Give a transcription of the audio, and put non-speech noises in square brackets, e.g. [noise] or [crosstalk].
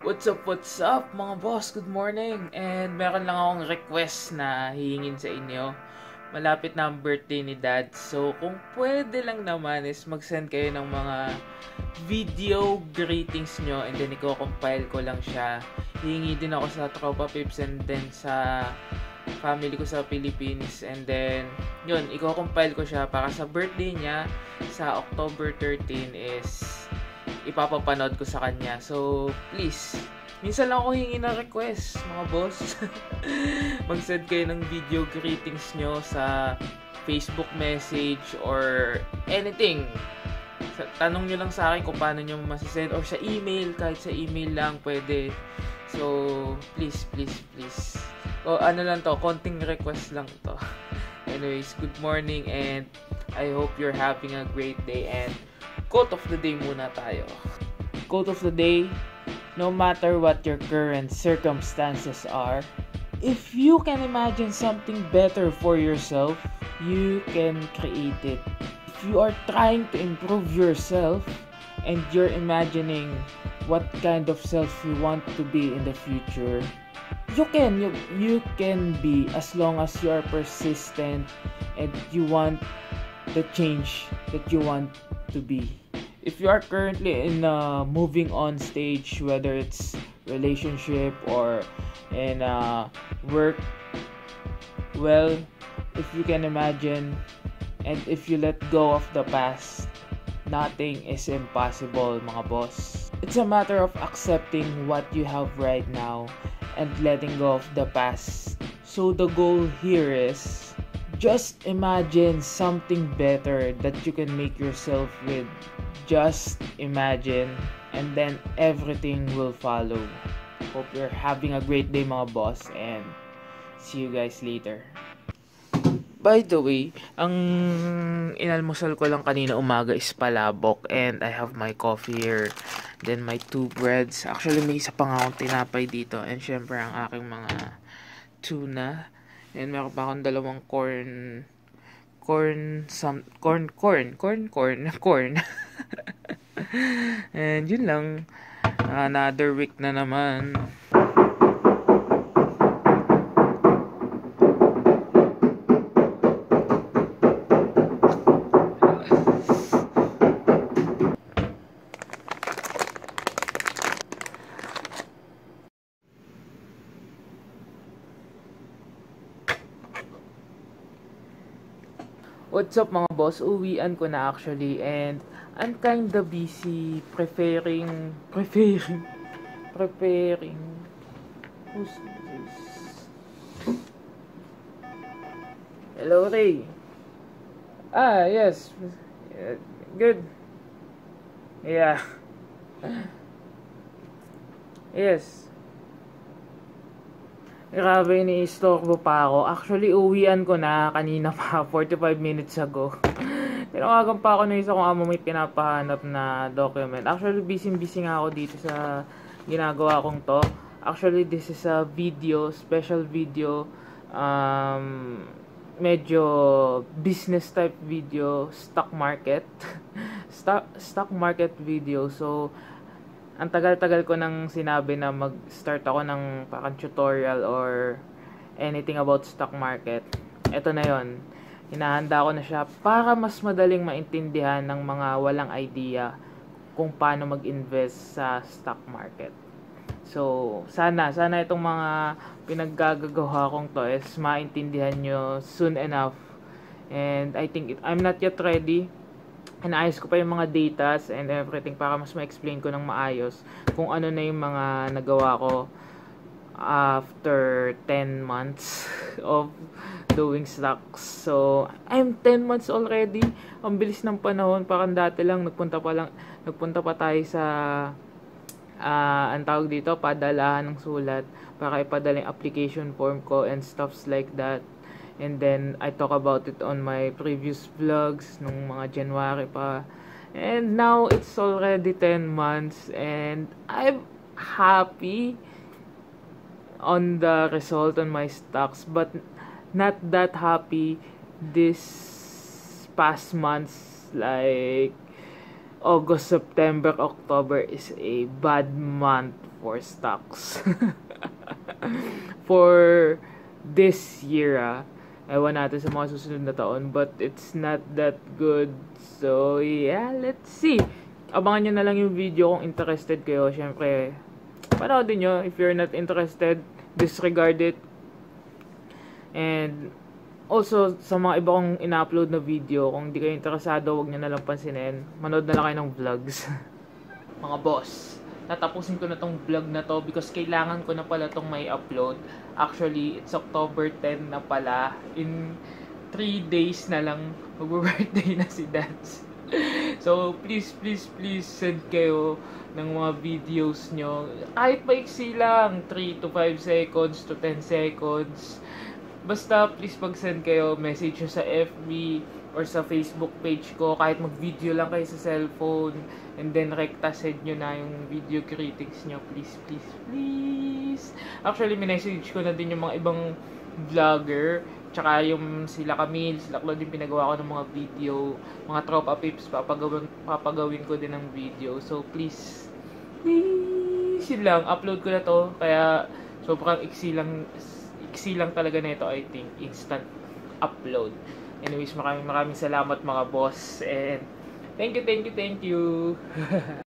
What's up, what's up mga boss? Good morning! And meron lang akong request na hihingin sa inyo. Malapit na ang birthday ni dad. So kung pwede lang naman is mag-send kayo ng mga video greetings nyo and then i-compile ko lang siya. Hihingi din ako sa Tropa Pips and then sa family ko sa Philippines and then yun, i-compile ko siya para sa birthday niya sa October 13 is ipapapanood ko sa kanya. So, please, minsan lang ako hingi ng request, mga boss. [laughs] Mag-send kayo ng video greetings nyo sa Facebook message or anything. Tanong nyo lang sa akin kung paano nyo masasend or sa email, kahit sa email lang pwede. So, please, please, please. O ano lang to, konting request lang to. [laughs] Anyways, good morning and I hope you're having a great day and quote of the day muna tayo. Quote of the day, no matter what your current circumstances are, if you can imagine something better for yourself, you can create it. If you are trying to improve yourself and you're imagining what kind of self you want to be in the future, you can you, you can be as long as you are persistent and you want the change that you want to be if you are currently in a moving on stage whether it's relationship or in uh, work well if you can imagine and if you let go of the past nothing is impossible mga boss. It's a matter of accepting what you have right now and letting go of the past. So the goal here is just imagine something better that you can make yourself with just imagine and then everything will follow hope you're having a great day mga boss and see you guys later By the way, ang inalmusal ko lang kanina umaga is palabok and I have my coffee here. Then my two breads. Actually, may isa pa nga akong tinapay dito. And syempre, ang aking mga tuna. And meron pa akong dalawang corn corn some corn corn corn corn [laughs] corn. And yun lang. Another week na naman What's up mga boss? Uwian ko na actually and I'm kinda busy preferring preferring preparing who's this? Hello Ray. Ah, yes. Good. Yeah. [laughs] Yes. Grabe, ni-istorbo pa ako. Actually, uwian ko na kanina pa, [laughs] 45 minutes ago. Tinawagan pa ako ng isa kong amo may pinapahanap na document. Actually, busy-busy nga ako dito sa ginagawa kong to. Actually, this is a video, special video. Um, medyo business type video, stock market. [laughs] stock, stock market video. So, ang tagal-tagal ko nang sinabi na mag-start ako ng parang tutorial or anything about stock market. Ito na yon Hinahanda ko na siya para mas madaling maintindihan ng mga walang idea kung paano mag-invest sa stock market. So, sana, sana itong mga pinaggagawa kong to is maintindihan nyo soon enough. And I think it, I'm not yet ready inaayos ko pa yung mga datas and everything para mas ma-explain ko ng maayos kung ano na yung mga nagawa ko after 10 months [laughs] of doing stocks. So, I'm 10 months already. Ang bilis ng panahon. Parang dati lang, nagpunta pa lang, nagpunta pa tayo sa, uh, ang tawag dito, padalahan ng sulat para ipadala yung application form ko and stuffs like that. And then, I talk about it on my previous vlogs nung mga January pa. And now, it's already 10 months and I'm happy on the result on my stocks but not that happy this past months like August, September, October is a bad month for stocks. [laughs] for this year, ah. Ewan natin sa mga susunod na taon, but it's not that good. So, yeah, let's see. Abangan nyo na lang yung video kung interested kayo. Siyempre, panoodin nyo. If you're not interested, disregard it. And, also, sa mga iba kong ina-upload na video, kung hindi kayo interesado, huwag nyo na lang pansinin. Manood na lang kayo ng vlogs. [laughs] mga boss, tatapusin ko na tong vlog na to because kailangan ko na pala tong may upload. Actually, it's October 10 na pala. In 3 days na lang, mag-birthday [laughs] na si Dance. [laughs] so, please, please, please send kayo ng mga videos nyo. Kahit maiksi lang, 3 to 5 seconds to 10 seconds Basta, please mag-send kayo message sa FB or sa Facebook page ko. Kahit mag-video lang kayo sa cellphone. And then, rekta send nyo na yung video critics nyo. Please, please, please. Actually, minessage ko na din yung mga ibang vlogger. Tsaka yung sila Camille, sila Claude yung pinagawa ko ng mga video. Mga tropa pips, papagawin, papagawin ko din ng video. So, please, please, yun lang. Upload ko na to. Kaya, sobrang iksi lang iksi lang talaga nito I think instant upload. Anyways maraming maraming salamat mga boss and thank you thank you thank you [laughs]